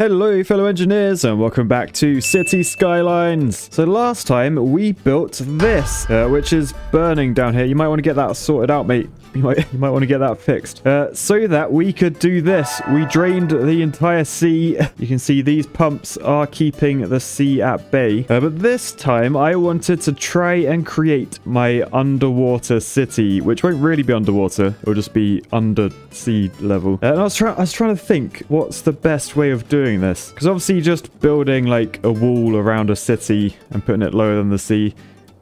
Hello fellow engineers and welcome back to City Skylines. So last time we built this, uh, which is burning down here. You might want to get that sorted out, mate. You might, you might want to get that fixed. Uh, so that we could do this. We drained the entire sea. You can see these pumps are keeping the sea at bay. Uh, but this time I wanted to try and create my underwater city, which won't really be underwater. It'll just be under sea level. Uh, and I was, trying, I was trying to think what's the best way of doing this. Because obviously just building like a wall around a city and putting it lower than the sea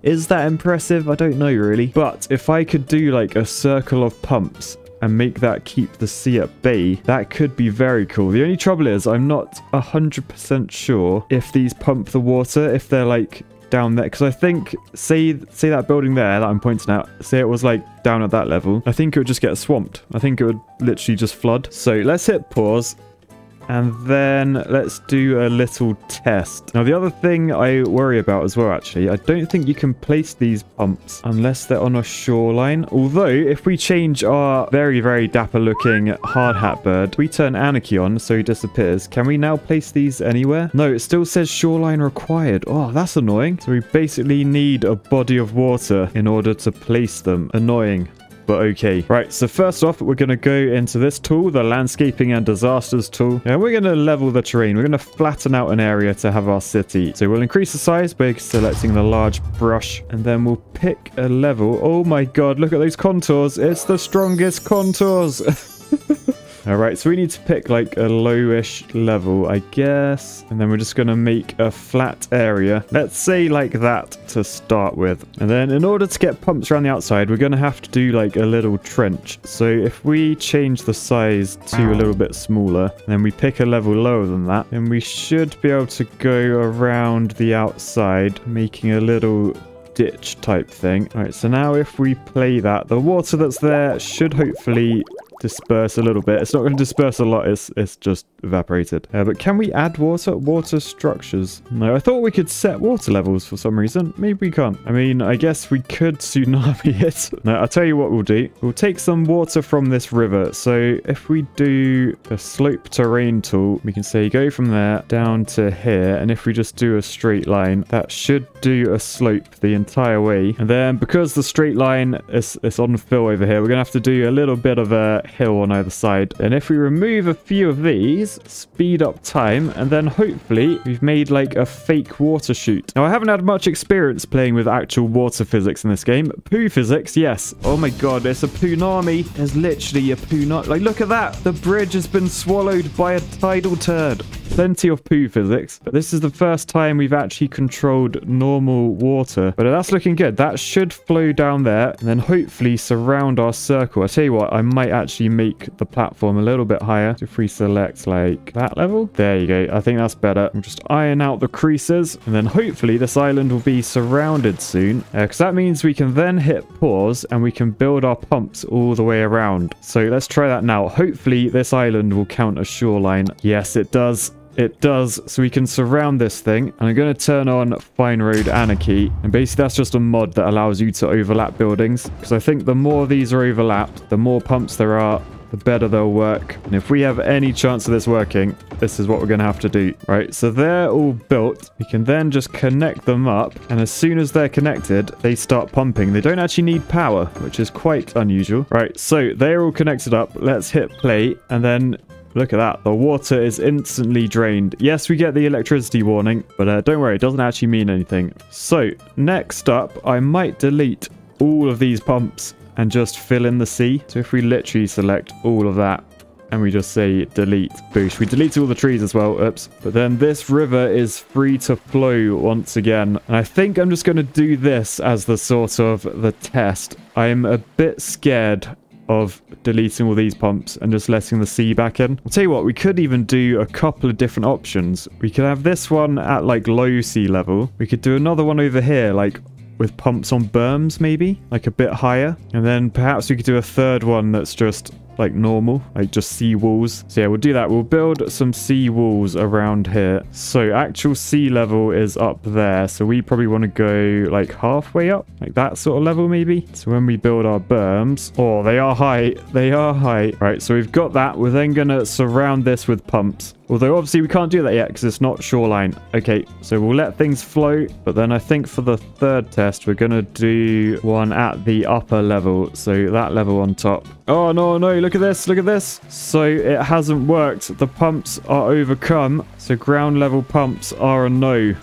is that impressive? I don't know really. But if I could do like a circle of pumps and make that keep the sea at bay, that could be very cool. The only trouble is I'm not 100% sure if these pump the water, if they're like down there because I think say say that building there that I'm pointing out say it was like down at that level I think it would just get swamped I think it would literally just flood so let's hit pause and then let's do a little test. Now, the other thing I worry about as well, actually, I don't think you can place these pumps unless they're on a shoreline. Although, if we change our very, very dapper looking hard hat bird, we turn Anarchy on so he disappears. Can we now place these anywhere? No, it still says shoreline required. Oh, that's annoying. So we basically need a body of water in order to place them. Annoying but okay. Right, so first off, we're going to go into this tool, the Landscaping and Disasters tool. And we're going to level the terrain. We're going to flatten out an area to have our city. So we'll increase the size by selecting the large brush. And then we'll pick a level. Oh my god, look at those contours. It's the strongest contours. Alright, so we need to pick like a lowish level, I guess. And then we're just going to make a flat area. Let's say like that to start with. And then in order to get pumps around the outside, we're going to have to do like a little trench. So if we change the size to a little bit smaller, then we pick a level lower than that, then we should be able to go around the outside, making a little ditch type thing. All right, so now if we play that, the water that's there should hopefully disperse a little bit. It's not going to disperse a lot. It's, it's just evaporated. Uh, but can we add water? Water structures. No, I thought we could set water levels for some reason. Maybe we can't. I mean, I guess we could tsunami it. no, I'll tell you what we'll do. We'll take some water from this river. So if we do a slope terrain tool, we can say go from there down to here. And if we just do a straight line, that should do a slope the entire way. And then because the straight line is, is on fill over here, we're going to have to do a little bit of a hill on either side. And if we remove a few of these, speed up time, and then hopefully we've made like a fake water chute. Now, I haven't had much experience playing with actual water physics in this game. Poo physics, yes. Oh my god, it's a poonami. There's literally a poonami. Like, look at that. The bridge has been swallowed by a tidal turd. Plenty of poo physics, but this is the first time we've actually controlled normal water. But that's looking good. That should flow down there and then hopefully surround our circle. I tell you what, I might actually actually make the platform a little bit higher. if we select like that level, there you go. I think that's better. We'll just iron out the creases and then hopefully this island will be surrounded soon because uh, that means we can then hit pause and we can build our pumps all the way around. So let's try that now. Hopefully this island will count as shoreline. Yes, it does. It does, so we can surround this thing. And I'm going to turn on Fine Road Anarchy. And basically that's just a mod that allows you to overlap buildings. Because I think the more these are overlapped, the more pumps there are, the better they'll work. And if we have any chance of this working, this is what we're going to have to do. Right, so they're all built. We can then just connect them up. And as soon as they're connected, they start pumping. They don't actually need power, which is quite unusual. Right, so they're all connected up. Let's hit play. And then Look at that. The water is instantly drained. Yes, we get the electricity warning, but uh, don't worry, it doesn't actually mean anything. So, next up, I might delete all of these pumps and just fill in the sea. So if we literally select all of that and we just say delete, boosh. We delete all the trees as well, oops. But then this river is free to flow once again. And I think I'm just going to do this as the sort of the test. I'm a bit scared of deleting all these pumps and just letting the sea back in. I'll tell you what, we could even do a couple of different options. We could have this one at like low sea level. We could do another one over here, like with pumps on berms maybe, like a bit higher. And then perhaps we could do a third one that's just like normal, like just sea walls. So yeah, we'll do that. We'll build some sea walls around here. So actual sea level is up there. So we probably want to go like halfway up, like that sort of level maybe. So when we build our berms, oh, they are high. They are high. Right, so we've got that. We're then going to surround this with pumps. Although obviously we can't do that yet because it's not shoreline. Okay, so we'll let things float. But then I think for the third test, we're going to do one at the upper level. So that level on top. Oh, no, no. Look at this. Look at this. So it hasn't worked. The pumps are overcome. So ground level pumps are a no.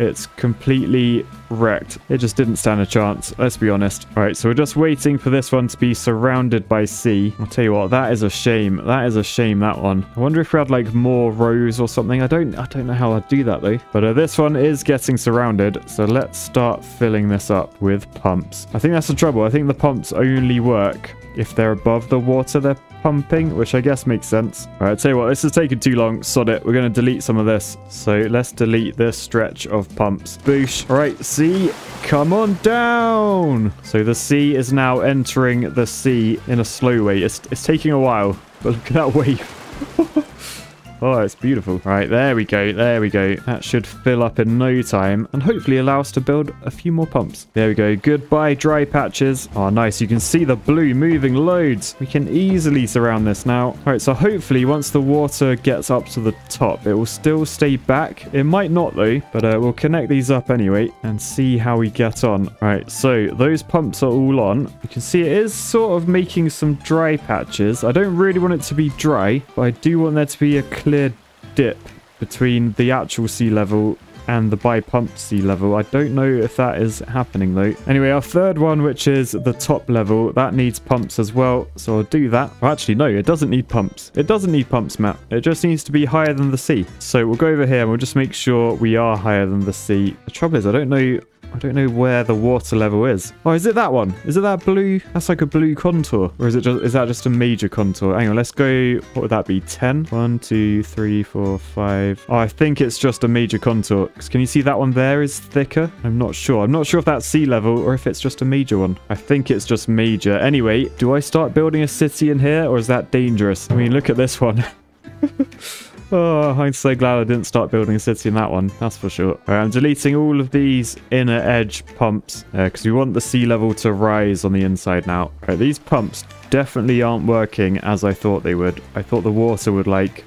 It's completely wrecked. It just didn't stand a chance, let's be honest. All right, so we're just waiting for this one to be surrounded by sea. I'll tell you what, that is a shame. That is a shame, that one. I wonder if we had like more rows or something. I don't I don't know how I'd do that though. But uh, this one is getting surrounded, so let's start filling this up with pumps. I think that's the trouble. I think the pumps only work if they're above the water they're pumping, which I guess makes sense. All right, tell you what, this is taking too long. Sod it. We're going to delete some of this. So let's delete this stretch of pumps. Boosh. All right, sea, come on down. So the sea is now entering the sea in a slow way. It's, it's taking a while, but look at that wave. Oh, it's beautiful. Right, there we go. There we go. That should fill up in no time and hopefully allow us to build a few more pumps. There we go. Goodbye, dry patches. Oh, nice. You can see the blue moving loads. We can easily surround this now. All right, so hopefully once the water gets up to the top, it will still stay back. It might not though, but uh, we'll connect these up anyway and see how we get on. All right, so those pumps are all on. You can see it is sort of making some dry patches. I don't really want it to be dry, but I do want there to be a clear clear dip between the actual sea level and the by pump sea level. I don't know if that is happening though. Anyway, our third one, which is the top level, that needs pumps as well. So I'll do that. Well, actually, no, it doesn't need pumps. It doesn't need pumps, Matt. It just needs to be higher than the sea. So we'll go over here and we'll just make sure we are higher than the sea. The trouble is, I don't know I don't know where the water level is. Oh, is it that one? Is it that blue? That's like a blue contour. Or is it just, is that just a major contour? Hang on, let's go, what would that be? 10? 1, 2, 3, 4, 5. Oh, I think it's just a major contour. Can you see that one there is thicker? I'm not sure. I'm not sure if that's sea level or if it's just a major one. I think it's just major. Anyway, do I start building a city in here or is that dangerous? I mean, look at this one. Oh, I'm so glad I didn't start building a city in that one. That's for sure. Right, I'm deleting all of these inner edge pumps because uh, we want the sea level to rise on the inside now. Right, these pumps definitely aren't working as I thought they would. I thought the water would like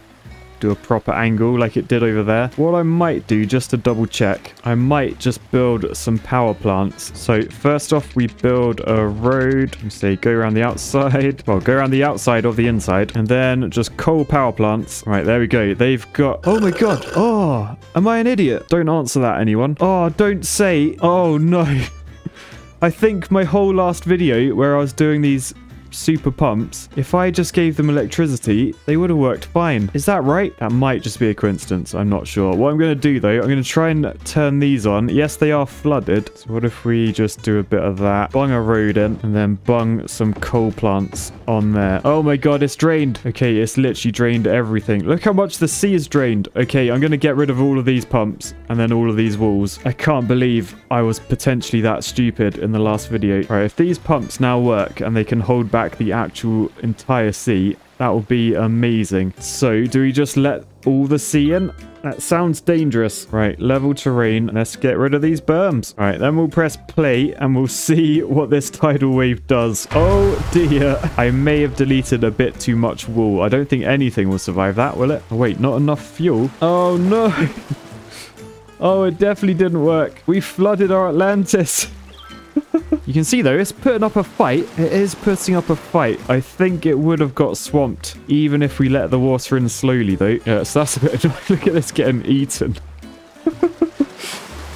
do a proper angle like it did over there. What I might do, just to double check, I might just build some power plants. So first off, we build a road. Say go around the outside. Well, go around the outside of the inside. And then just coal power plants. Right, there we go. They've got... Oh my god. Oh, am I an idiot? Don't answer that, anyone. Oh, don't say... Oh, no. I think my whole last video where I was doing these super pumps, if I just gave them electricity, they would have worked fine. Is that right? That might just be a coincidence. I'm not sure. What I'm going to do, though, I'm going to try and turn these on. Yes, they are flooded. So what if we just do a bit of that? Bung a road in and then bung some coal plants on there. Oh my god, it's drained. Okay, it's literally drained everything. Look how much the sea is drained. Okay, I'm going to get rid of all of these pumps and then all of these walls. I can't believe I was potentially that stupid in the last video. All right, if these pumps now work and they can hold back back the actual entire sea, that will be amazing. So, do we just let all the sea in? That sounds dangerous. Right, level terrain. Let's get rid of these berms. All right, then we'll press play and we'll see what this tidal wave does. Oh dear. I may have deleted a bit too much wool. I don't think anything will survive that, will it? Oh, wait, not enough fuel. Oh no. oh, it definitely didn't work. We flooded our Atlantis. you can see though, it's putting up a fight. It is putting up a fight. I think it would have got swamped even if we let the water in slowly though. Yeah, so that's a bit annoying. Look at this getting eaten.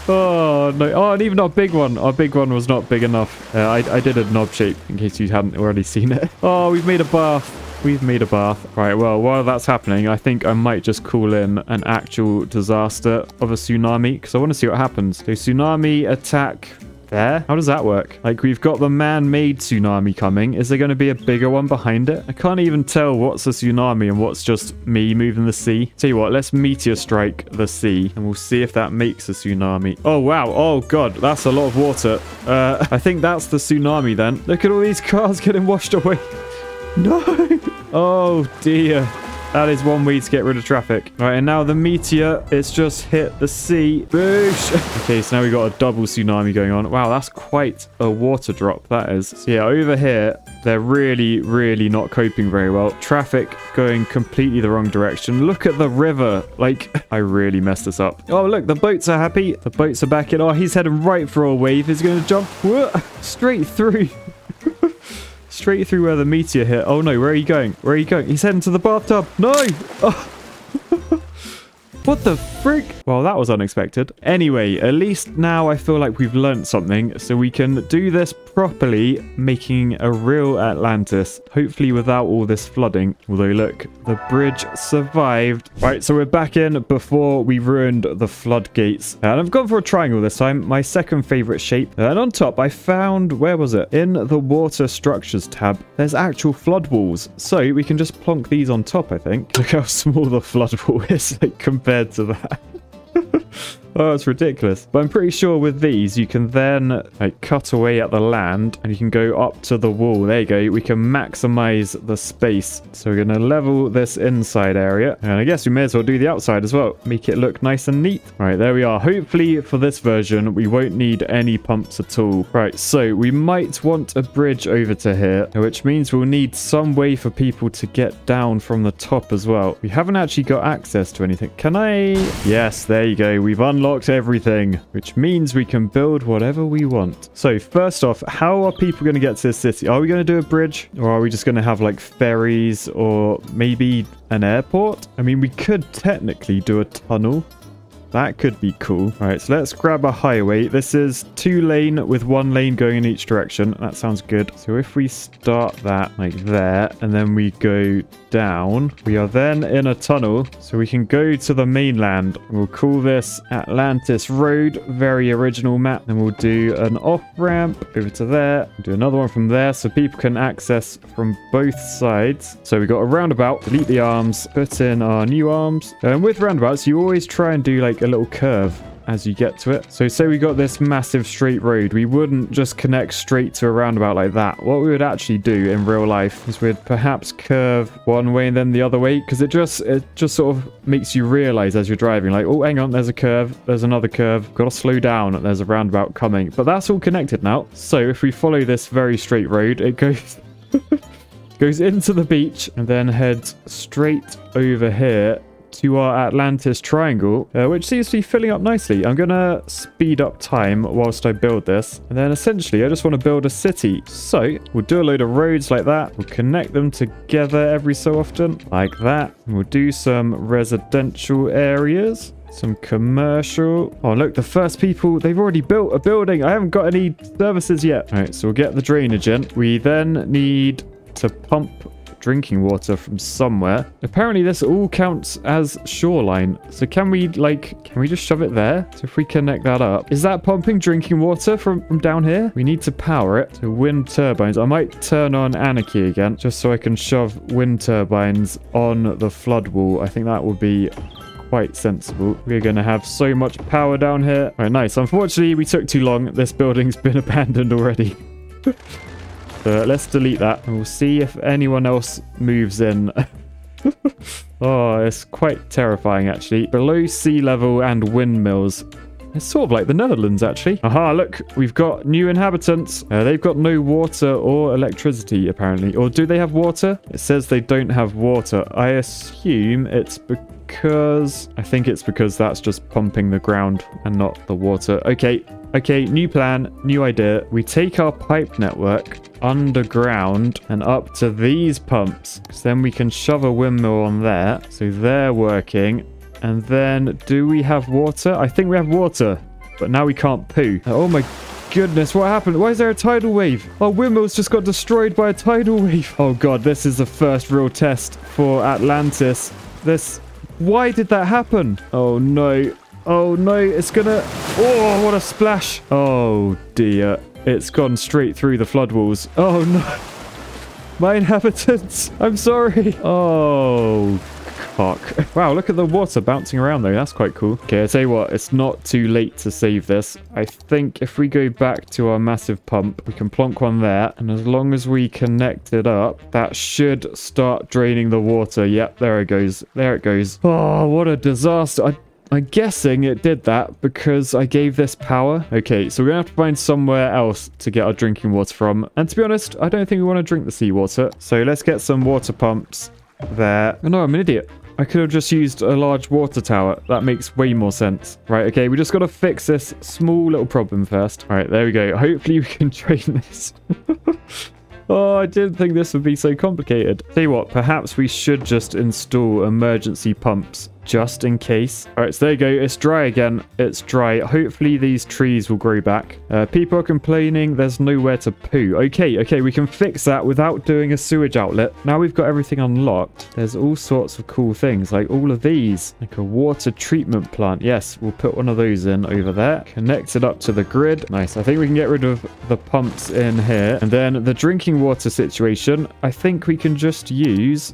oh no. Oh, and even our big one. Our big one was not big enough. Uh, I, I did a knob shape in case you hadn't already seen it. Oh, we've made a bath. We've made a bath. Right, well, while that's happening, I think I might just call in an actual disaster of a tsunami because I want to see what happens. So tsunami attack there? How does that work? Like, we've got the man-made tsunami coming. Is there going to be a bigger one behind it? I can't even tell what's a tsunami and what's just me moving the sea. Tell you what, let's meteor strike the sea and we'll see if that makes a tsunami. Oh, wow. Oh, God. That's a lot of water. Uh, I think that's the tsunami then. Look at all these cars getting washed away. No. Oh, dear. That is one way to get rid of traffic. Right, and now the meteor, it's just hit the sea. Boosh. okay, so now we've got a double tsunami going on. Wow, that's quite a water drop, that is. So yeah, over here, they're really, really not coping very well. Traffic going completely the wrong direction. Look at the river. Like, I really messed this up. Oh, look, the boats are happy. The boats are back in. Oh, he's heading right for a wave. He's going to jump Whoa, straight through. Straight through where the meteor hit. Oh, no. Where are you going? Where are you going? He's heading to the bathtub. No. Oh. What the frick? Well, that was unexpected. Anyway, at least now I feel like we've learnt something, so we can do this properly, making a real Atlantis, hopefully without all this flooding. Although, look, the bridge survived. Right, so we're back in before we ruined the floodgates. And I've gone for a triangle this time, my second favorite shape. And on top, I found, where was it? In the water structures tab, there's actual flood walls. So we can just plonk these on top, I think. Look how small the flood wall is, like, compared to that. Oh, it's ridiculous. But I'm pretty sure with these, you can then like cut away at the land and you can go up to the wall. There you go. We can maximize the space. So we're going to level this inside area. And I guess we may as well do the outside as well. Make it look nice and neat. Right, there we are. Hopefully for this version, we won't need any pumps at all. Right, so we might want a bridge over to here, which means we'll need some way for people to get down from the top as well. We haven't actually got access to anything. Can I? Yes, there you go. We've unlocked unlocked everything, which means we can build whatever we want. So first off, how are people going to get to this city? Are we going to do a bridge or are we just going to have like ferries or maybe an airport? I mean, we could technically do a tunnel that could be cool. All right, so let's grab a highway. This is two lane with one lane going in each direction. That sounds good. So if we start that like there, and then we go down, we are then in a tunnel. So we can go to the mainland. We'll call this Atlantis Road. Very original map. Then we'll do an off-ramp over to there. Do another one from there so people can access from both sides. So we got a roundabout. Delete the arms. Put in our new arms. And with roundabouts, you always try and do like like a little curve as you get to it. So say we got this massive straight road, we wouldn't just connect straight to a roundabout like that. What we would actually do in real life is we'd perhaps curve one way and then the other way because it just it just sort of makes you realize as you're driving like, oh, hang on, there's a curve, there's another curve, got to slow down, there's a roundabout coming. But that's all connected now. So if we follow this very straight road, it goes... goes into the beach and then heads straight over here to our Atlantis triangle, uh, which seems to be filling up nicely. I'm going to speed up time whilst I build this. And then essentially, I just want to build a city. So we'll do a load of roads like that. We'll connect them together every so often, like that. And we'll do some residential areas. Some commercial. Oh, look, the first people, they've already built a building. I haven't got any services yet. All right, so we'll get the drainage in. We then need to pump drinking water from somewhere. Apparently this all counts as shoreline. So can we like, can we just shove it there? So if we connect that up, is that pumping drinking water from, from down here? We need to power it wind turbines. I might turn on anarchy again just so I can shove wind turbines on the flood wall. I think that would be quite sensible. We're going to have so much power down here. All right, nice. Unfortunately, we took too long. This building's been abandoned already. So let's delete that and we'll see if anyone else moves in. oh, it's quite terrifying actually. Below sea level and windmills. It's sort of like the Netherlands, actually. Aha, look, we've got new inhabitants. Uh, they've got no water or electricity, apparently. Or do they have water? It says they don't have water. I assume it's because... I think it's because that's just pumping the ground and not the water. Okay, okay, new plan, new idea. We take our pipe network underground and up to these pumps. Because then we can shove a windmill on there. So they're working. And then do we have water? I think we have water. But now we can't poo. Oh my goodness, what happened? Why is there a tidal wave? Our windmills just got destroyed by a tidal wave. Oh god, this is the first real test for Atlantis. This... Why did that happen? Oh no. Oh no, it's gonna... Oh, what a splash. Oh dear. It's gone straight through the flood walls. Oh no. My inhabitants. I'm sorry. Oh park. wow, look at the water bouncing around though. That's quite cool. Okay, I tell you what, it's not too late to save this. I think if we go back to our massive pump, we can plonk one there. And as long as we connect it up, that should start draining the water. Yep, there it goes. There it goes. Oh, what a disaster. I I'm guessing it did that because I gave this power. Okay, so we're going to have to find somewhere else to get our drinking water from. And to be honest, I don't think we want to drink the seawater. So let's get some water pumps there. Oh no, I'm an idiot. I could have just used a large water tower. That makes way more sense. Right, okay, we just got to fix this small little problem first. All right, there we go. Hopefully we can drain this. Oh, I didn't think this would be so complicated. Tell you what, perhaps we should just install emergency pumps just in case. All right, so there you go. It's dry again. It's dry. Hopefully these trees will grow back. Uh, people are complaining there's nowhere to poo. Okay, okay, we can fix that without doing a sewage outlet. Now we've got everything unlocked. There's all sorts of cool things, like all of these. Like a water treatment plant. Yes, we'll put one of those in over there. Connect it up to the grid. Nice. I think we can get rid of the pumps in here. And then the drinking water situation, I think we can just use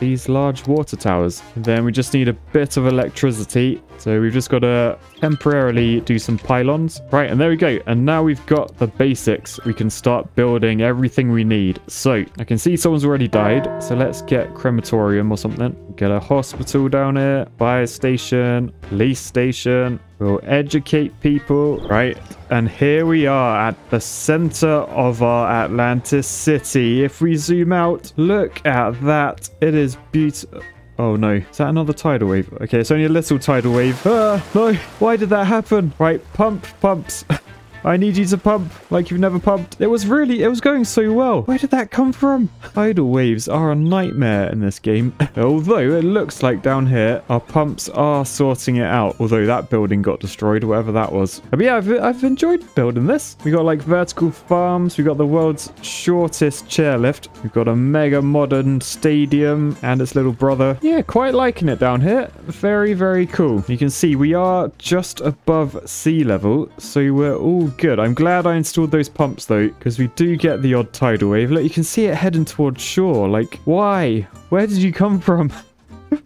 these large water towers. And then we just need a bit of electricity. So we've just got to temporarily do some pylons. Right, and there we go. And now we've got the basics. We can start building everything we need. So I can see someone's already died. So let's get crematorium or something. Get a hospital down here, fire station, police station. We'll educate people, right? And here we are at the center of our Atlantis city. If we zoom out, look at that. It is beautiful. Oh no, is that another tidal wave? Okay, it's only a little tidal wave. Ah, no, why did that happen? Right, pump, pumps. I need you to pump like you've never pumped. It was really, it was going so well. Where did that come from? Tidal waves are a nightmare in this game. Although it looks like down here, our pumps are sorting it out. Although that building got destroyed, whatever that was. But yeah, I've, I've enjoyed building this. We got like vertical farms. We got the world's shortest chairlift. We've got a mega modern stadium and its little brother. Yeah, quite liking it down here. Very, very cool. You can see we are just above sea level. So we're all good. I'm glad I installed those pumps though, because we do get the odd tidal wave. Look, you can see it heading towards shore. Like, why? Where did you come from?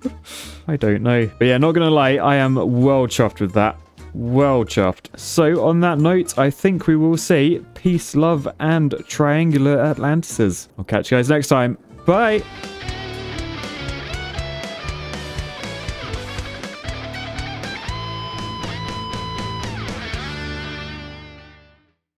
I don't know. But yeah, not gonna lie, I am well chuffed with that. Well chuffed. So on that note, I think we will see peace, love, and triangular Atlantises. I'll catch you guys next time. Bye!